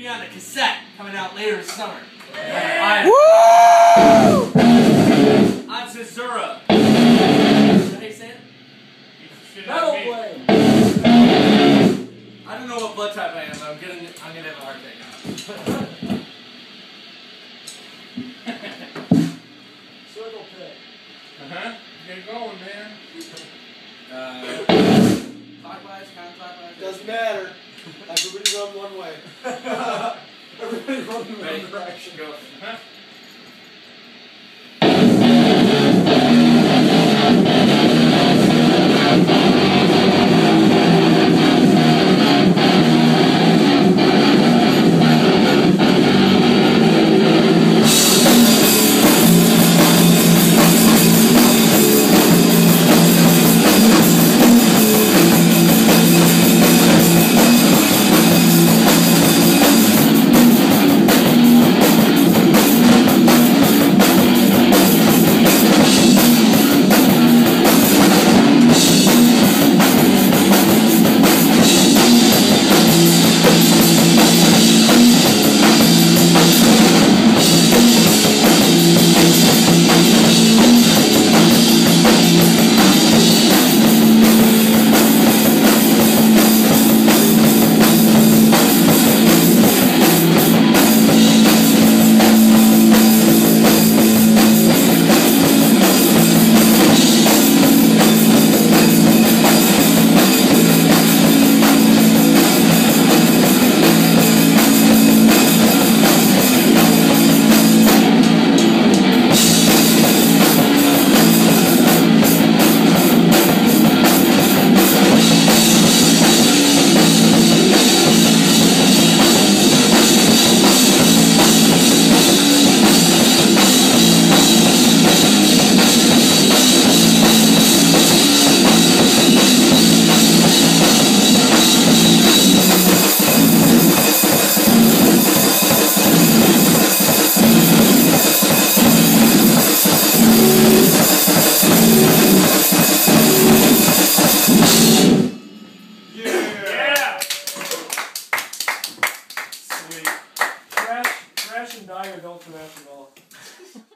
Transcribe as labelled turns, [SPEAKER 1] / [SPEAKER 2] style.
[SPEAKER 1] be on a cassette coming out later this summer.
[SPEAKER 2] Woo!
[SPEAKER 1] On Cesura. Is that how you say it?
[SPEAKER 3] Metal play.
[SPEAKER 1] I don't know what blood type I am. I'm getting. I'm gonna have a heart attack.
[SPEAKER 3] Circle pit.
[SPEAKER 4] Uh-huh. Get going, man.
[SPEAKER 1] Uh,
[SPEAKER 3] Everybody run one way. Everybody run in
[SPEAKER 1] Ready?
[SPEAKER 3] one direction.
[SPEAKER 1] Go.
[SPEAKER 4] Huh? week. Trash, trash and die or don't trash at all.